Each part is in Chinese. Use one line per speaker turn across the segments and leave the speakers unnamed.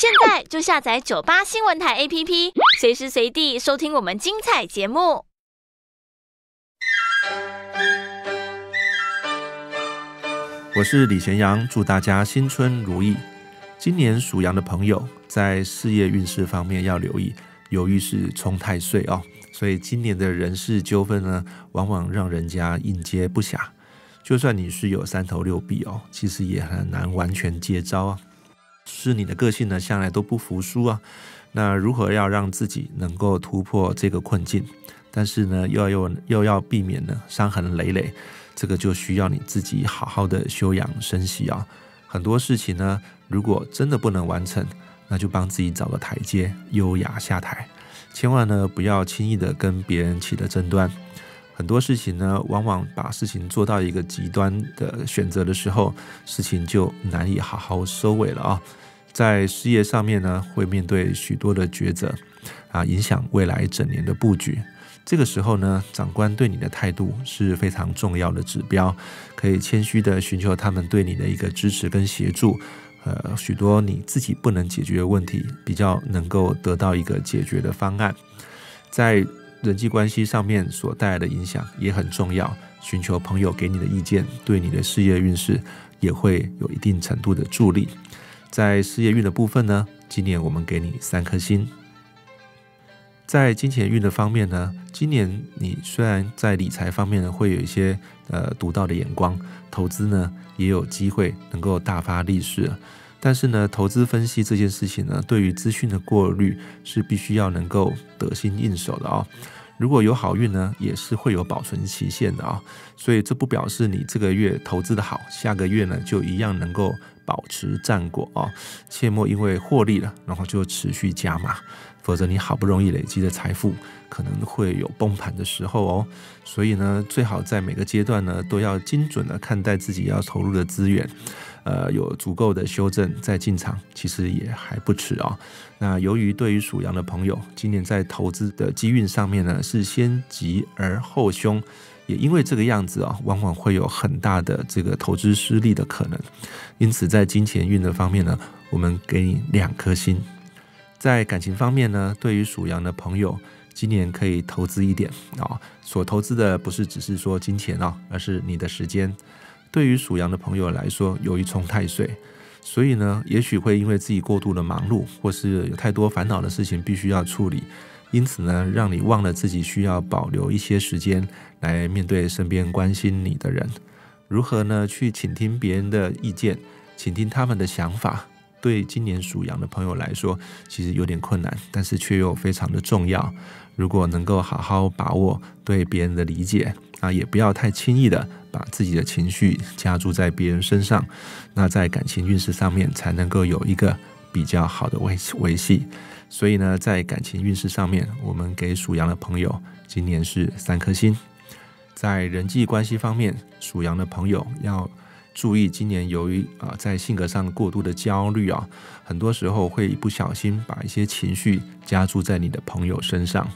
现在就下载九八新闻台 APP，随时随地收听我们精彩节目。
我是李贤阳，祝大家新春如意。今年属羊的朋友在事业运势方面要留意，由于是冲太岁哦，所以今年的人事纠纷呢，往往让人家应接不暇。就算你是有三头六臂哦，其实也很难完全接招啊。是你的个性呢，向来都不服输啊。那如何要让自己能够突破这个困境？但是呢，又要又又要避免呢伤痕累累，这个就需要你自己好好的休养生息啊。很多事情呢，如果真的不能完成，那就帮自己找个台阶，优雅下台。千万呢，不要轻易的跟别人起了争端。很多事情呢，往往把事情做到一个极端的选择的时候，事情就难以好好收尾了啊。在事业上面呢，会面对许多的抉择啊，影响未来整年的布局。这个时候呢，长官对你的态度是非常重要的指标，可以谦虚的寻求他们对你的一个支持跟协助。呃，许多你自己不能解决的问题，比较能够得到一个解决的方案。在人际关系上面所带来的影响也很重要，寻求朋友给你的意见，对你的事业运势也会有一定程度的助力。在事业运的部分呢，今年我们给你三颗星。在金钱运的方面呢，今年你虽然在理财方面呢会有一些呃独到的眼光，投资呢也有机会能够大发利市，但是呢，投资分析这件事情呢，对于资讯的过滤是必须要能够得心应手的啊。如果有好运呢，也是会有保存期限的啊。所以这不表示你这个月投资的好，下个月呢就一样能够保持战果啊。切莫因为获利了，然后就持续加码。否则，你好不容易累积的财富可能会有崩盘的时候哦。所以呢，最好在每个阶段呢，都要精准的看待自己要投入的资源，呃，有足够的修正再进场，其实也还不迟啊。那由于对于属羊的朋友，今年在投资的机运上面呢，是先急而后凶，也因为这个样子啊，往往会有很大的这个投资失利的可能。因此，在金钱运的方面呢，我们给你两颗星。在感情方面呢，对于属羊的朋友，今年可以投资一点啊。所投资的不是只是说金钱哦，而是你的时间。对于属羊的朋友来说，由于冲太岁，所以呢，也许会因为自己过度的忙碌，或是有太多烦恼的事情必须要处理，因此呢，让你忘了自己需要保留一些时间来面对身边关心你的人。如何呢？去倾听别人的意见，倾听他们的想法。对今年属羊的朋友来说，其实有点困难，但是却又非常的重要。如果能够好好把握对别人的理解啊，也不要太轻易的把自己的情绪加注在别人身上，那在感情运势上面才能够有一个比较好的维维系。所以呢，在感情运势上面，我们给属羊的朋友今年是三颗星。在人际关系方面，属羊的朋友要。注意，今年由于啊在性格上过度的焦虑啊，很多时候会不小心把一些情绪加注在你的朋友身上。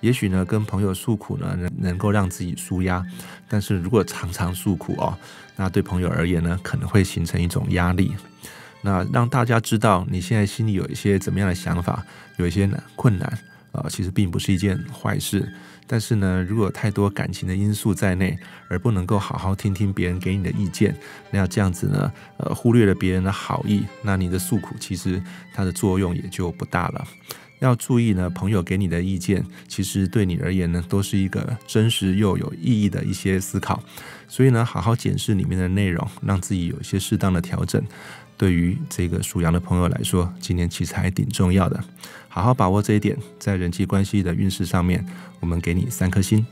也许呢，跟朋友诉苦呢，能能够让自己舒压，但是如果常常诉苦哦，那对朋友而言呢，可能会形成一种压力。那让大家知道你现在心里有一些怎么样的想法，有一些难困难啊，其实并不是一件坏事。但是呢，如果太多感情的因素在内，而不能够好好听听别人给你的意见，那要这样子呢，呃，忽略了别人的好意，那你的诉苦其实它的作用也就不大了。要注意呢，朋友给你的意见，其实对你而言呢，都是一个真实又有意义的一些思考。所以呢，好好检视里面的内容，让自己有一些适当的调整。对于这个属羊的朋友来说，今年其实还挺重要的，好好把握这一点，在人际关系的运势上面，我们给你三颗星。